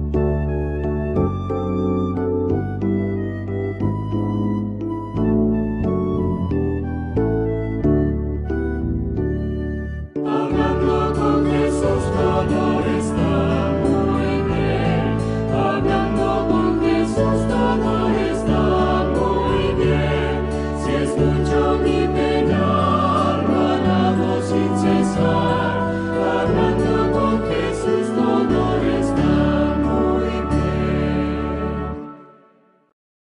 you